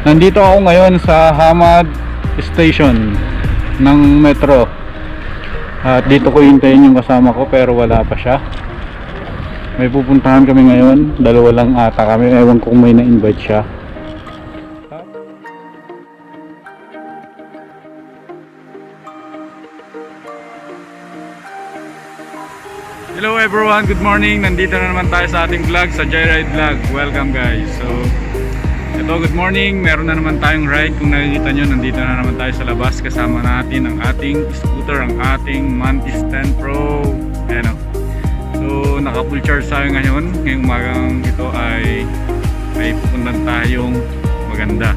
Nandito ako ngayon sa Hamad Station ng Metro. At dito ko hintayin yung kasama ko pero wala pa siya. May pupuntahan kami ngayon. Dalawa lang ata kami. Ewan kung may na-invite siya. Hello everyone, good morning. Nandito na naman tayo sa ating vlog, sa Joyride Vlog. Welcome guys. So, ito good morning. Meron na naman tayong ride. Kung nakikita nyo, nandito na naman tayo sa labas. Kasama natin ang ating scooter, ang ating Mantis 10 Pro. Ayan o. So, naka full charge tayo ngayon. Ngayong umagang ito ay may pupuntan tayong maganda.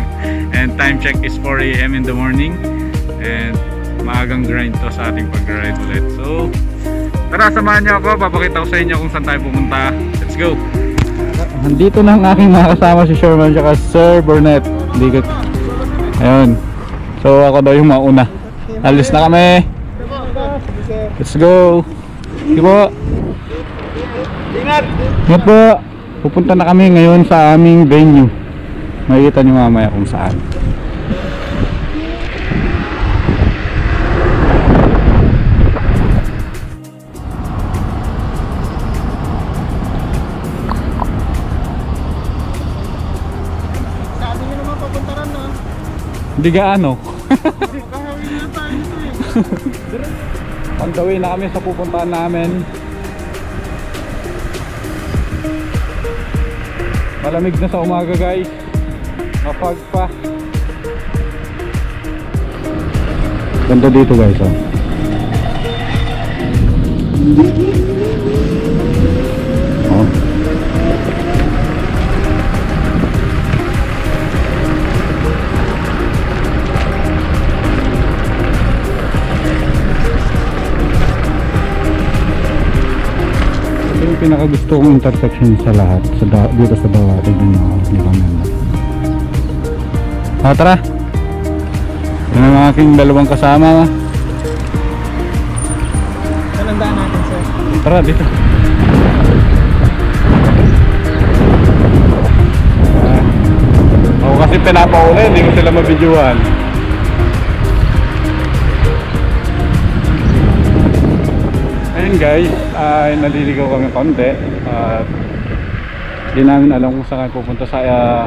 And time check is 4 a.m. in the morning. And maagang grind to sa ating pag-ride ulit. So, Tara, samahan niyo ako. Papakita ko sa inyo kung saan tayo pumunta. Let's go! Nandito na ang aking mga si Sherman at Sir Burnett. Hindi. Ayun. So ako daw yung mauna. Alis na kami. Let's go. Sige po. Ingat! Ingat po. Pupunta na kami ngayon sa aming venue. Makikita niyo mamaya kung saan. Hindi gaano. On the way na kami sa pupuntahan namin. Malamig na sa umaga guys. Mapag pa. Ganda dito guys. Oh. Pinakagusto kong intersection sa lahat sa da dito sa Dawati din ako ba member ah tara. Yan ang aking dalawang kasama Saan ang daan natin sir? tara dito. Ah. ako kasi pinapauna hindi ko sila mabidyohan ayun guys ay naliligaw kami konti. At hindi namin alam kung saan pupunta sa ah,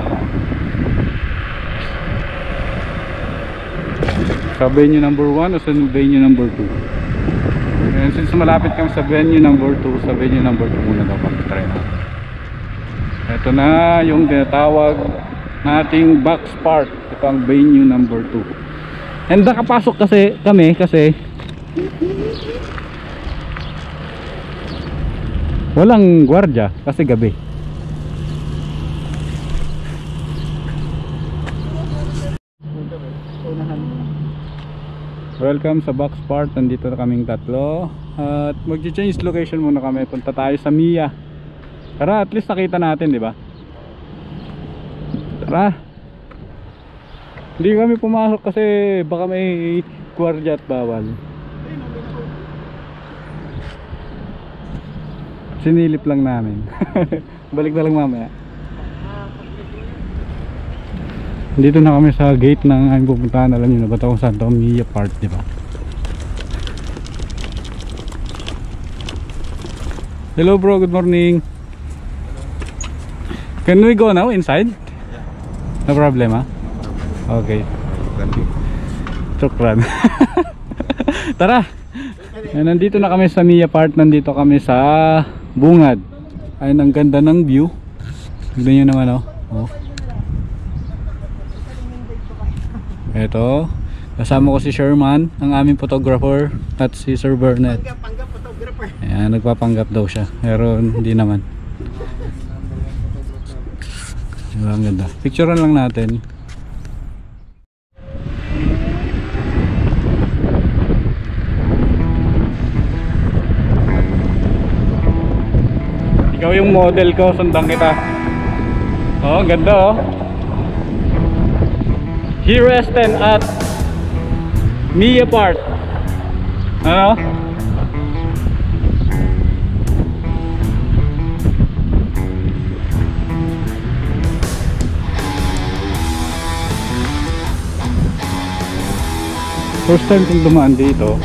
sa venue number 1 o sa venue number 2 and since malapit kami sa venue number 2 sa venue number 2 muna daw kami. Try na. Ito na yung tinatawag nating box park. Ito ang venue number 2 and nakapasok kasi kami kasi walang gwardya kasi gabi Welcome sa Box Park. Nandito na kaming tatlo. At magche-change location muna kami. Punta tayo sa Mia. Tara, at least nakita natin, di ba? Tara. Hindi kami pumasok kasi baka may gwardiya at bawal. Sinilip lang namin. Balik na lang mamaya. Dito na kami sa gate ng aming pupuntahan. Alam niyo na ba ito kung saan ito? Mia Park, di ba? Hello bro, good morning. Can we go now inside? No problem ah? Okay. Chokran. Tara! Nandito na kami sa Mia Park. Nandito kami sa Bungad. Ayun, ang ganda ng view. Tignan nyo naman oh. oh. Eto, kasama ko si Sherman, ang aming photographer at si Sir Burnett. Ayan, nagpapanggap daw siya. Pero hindi naman. Diba, ang ganda. Picturean lang natin. ikaw yung model ko sundan kita. Oh ganda oh. Hero S10 at Mia Park. Ano? First time kong dumaan dito.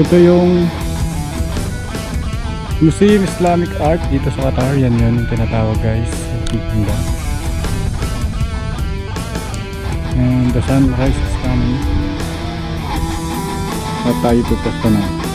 Ito yung Museum Islamic Art dito sa Qatar. Yan yun yung tinatawag guys. Ganda. And the sunrise is coming. At tayo pupunta na.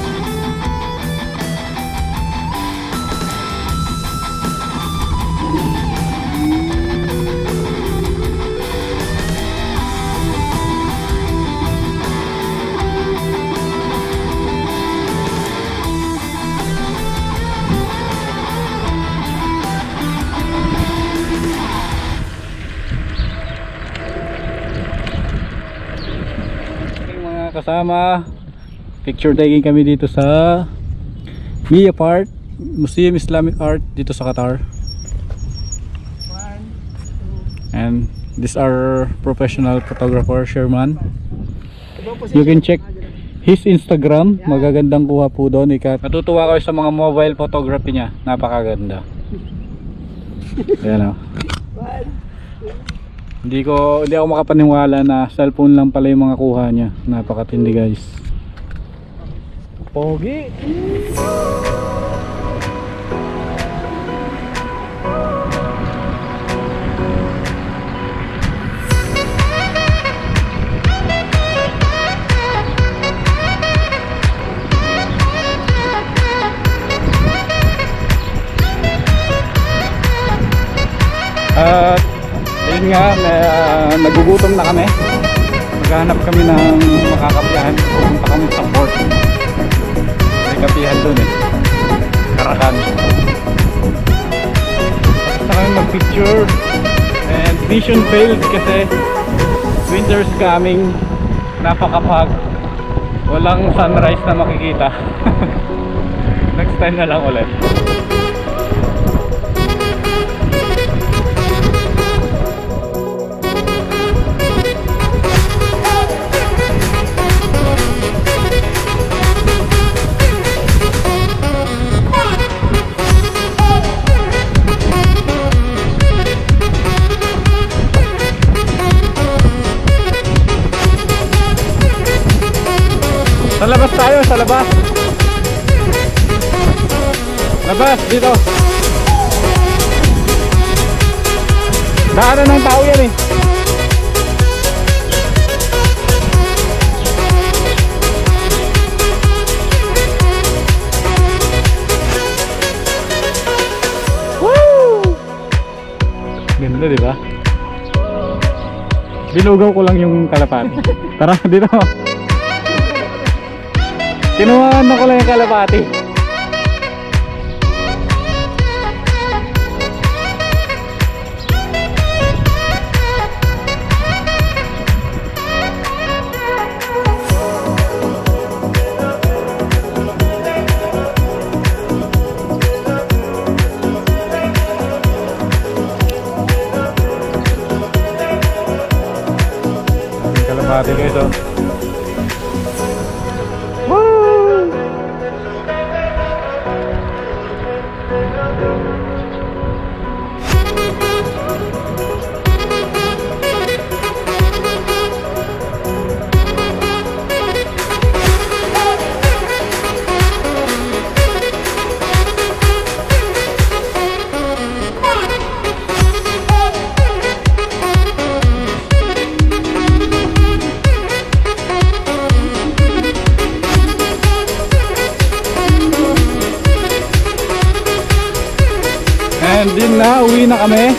Kasama. Picture taking kami dito sa Mia Park Museum Islamic Art dito sa Qatar. And these are professional photographer Sherman. You can check his Instagram. Magagandang kuha po doon Ikat. natutuwa kayo sa mga mobile photography niya. Napakaganda. Ayan o hindi ko hindi ako makapaniwala na cellphone lang pala yung mga kuha niya. Napakatindi guys. Pogi. Nagugutom na kami. Maghanap kami ng makakapihan. Pupunta kami sa port. May kapihan dun eh. Karakan. Na kami mag-picture. And mission failed kasi winter's coming. Napakapag. Walang sunrise na makikita. Next time na lang ulit. Sa labas tayo, sa labas. Labas, dito. Daanan ng tao yan eh. Ganda, di ba? Binugaw ko lang yung kalapati. Tara, dito. Kinuhaan na ko lang yung kalapati. Din na, kami.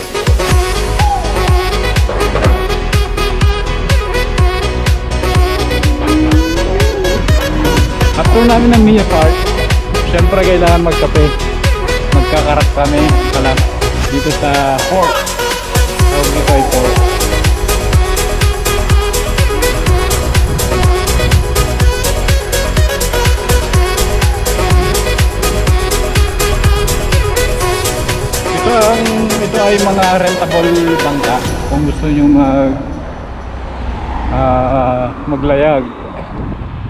After namin ng Mia Park, syempre kailangan magkape. Magkakarak kami pala dito sa port. Tawag nito ay ito ay mga rentable bangka kung gusto niyo mag ah, maglayag.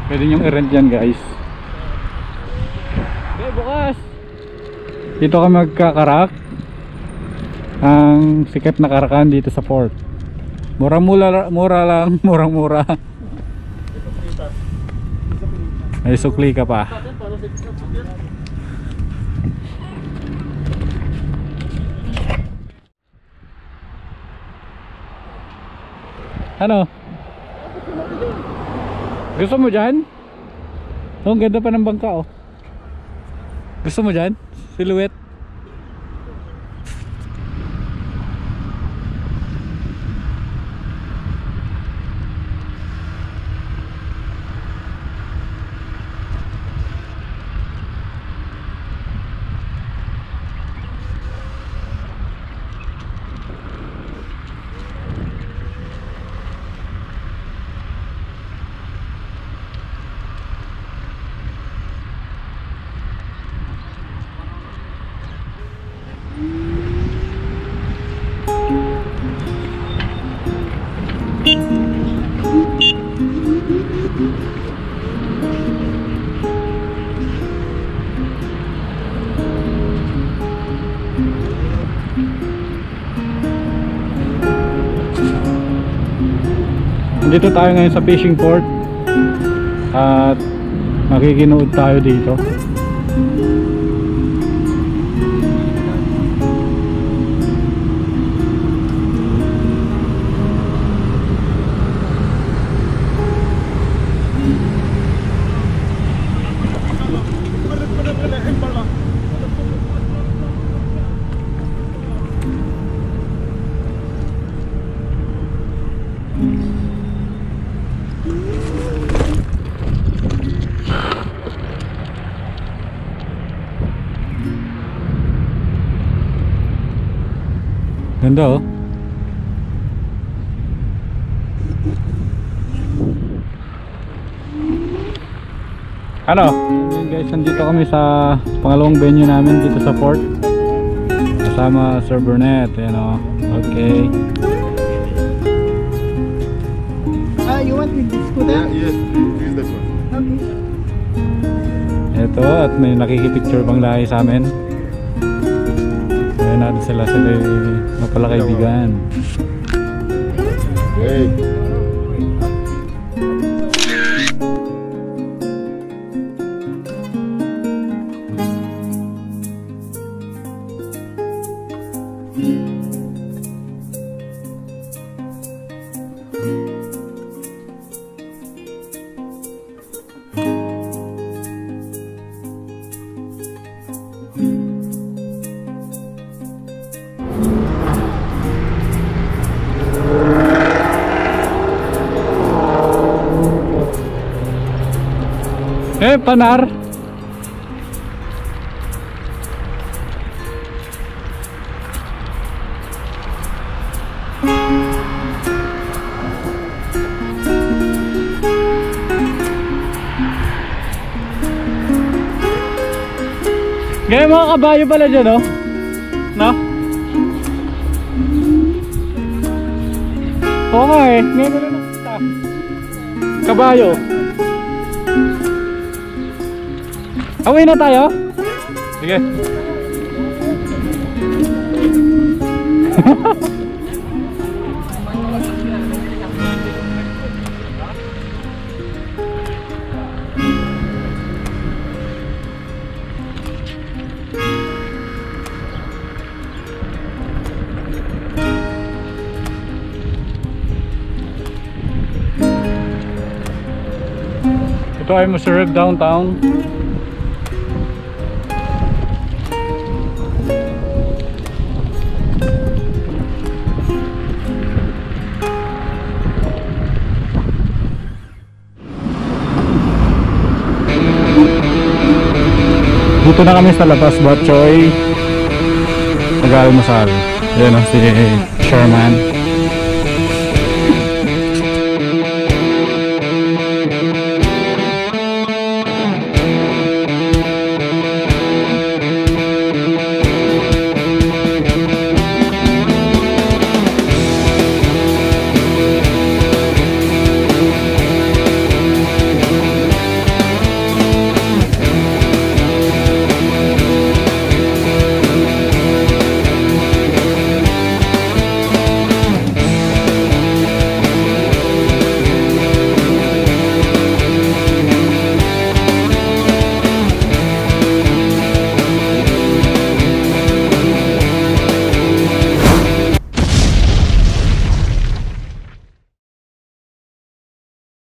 Pwede niyo i-rent yan, guys. Okay, bukas. Dito kami magkakarak. Ang sikat na karakan dito sa port. Mura-mura mura lang, murang-mura. Ay sukli ka pa. Ano? Gusto mo dyan? Oh, ganda pa ng bangka oh. Gusto mo dyan? Silhouette? Dito tayo ngayon sa fishing port at makikinood tayo dito. Ganda oh. Ano? Guys, nandito kami sa pangalawang venue namin dito sa port. Kasama Sir Burnett, ayan oh. Okay. Ah, you want with this scooter? yes, use that one. Okay. Ito at may nakikipicture pang lahi sa amin. Natin sila sila mapala kaibigan. Eh, panar! Ganyan mga kabayo pala dyan. No? Nga eh. Ngayon ko na nakita. Kabayo. Away na tayo? Sige. Ito ay Muserib downtown. Dito na kami sa labas, Batchoy. Mag-almusal. Yan o, si Sherman.